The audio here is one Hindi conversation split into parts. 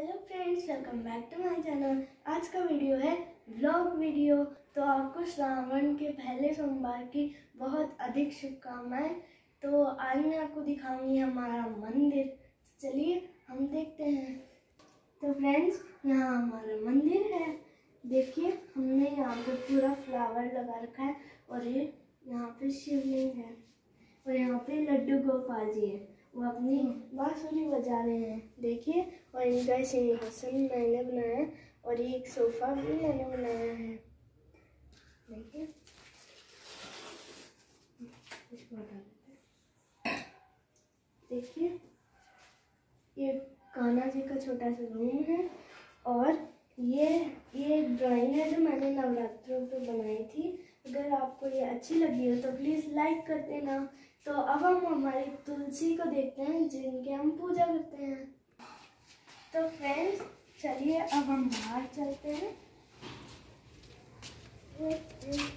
Hello friends welcome back to my channel आज का वीडियो है व्लॉग वीडियो तो आपको श्रावण के पहले सोमवार की बहुत अधिक शुभकामनाएँ। तो आज मैं आपको दिखाऊँगी हमारा मंदिर। चलिए, हम देखते हैं। तो फ्रेंड्स यहाँ हमारा मंदिर है। देखिए, हमने यहाँ पे पूरा फ्लावर लगा रखा है और ये यहाँ पे शिवलिंग है और यहाँ पे लड्डू गोपाल जी है। वो अपनी बांसुरी बजा रहे हैं। देखिए, और इनका सिंहासन मैंने बनाया है, और ये एक सोफा भी मैंने बनाया है। देखिए। देखिए। ये कान्हा जी का छोटा सा रूम है, और ये ये ड्राइंग है जो मैंने नवरात्रों पे बनाई थी। अगर आपको ये अच्छी लगी हो तो प्लीज़ लाइक कर देना। तो अब हम हमारी तुलसी को देखते हैं, जिनके हम पूजा करते हैं। तो फ्रेंड्स चलिए अब हम बाहर चलते हैं।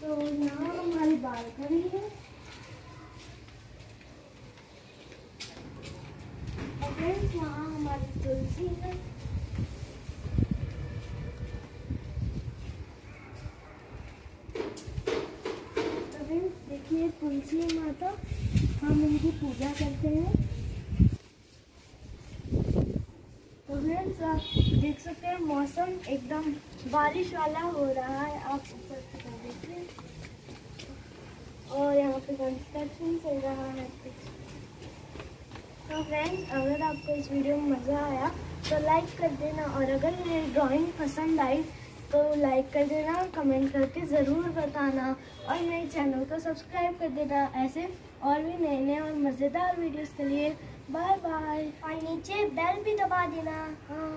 तो यहाँ हमारी बालकनी है। फ्रेंड्स यहाँ हमारी तुलसी है। देखिए तुलसी माता। हम इनकी पूजा करते हैं। तो फ्रेंड्स आप देख सकते हैं, मौसम एकदम बारिश वाला हो रहा है। आप ऊपर से और यहाँ पे कंस्ट्रक्शन चल रहा है। तो फ्रेंड्स अगर आपको इस वीडियो में मज़ा आया तो लाइक कर देना। और अगर मेरी ड्राइंग पसंद आई तो लाइक कर देना कमेंट करके ज़रूर बताना और मेरे चैनल को सब्सक्राइब कर देना। ऐसे और भी नए नए और मज़ेदार वीडियोस के लिए। बाय बाय और नीचे बेल भी दबा देना। हाँ।